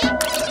Whee!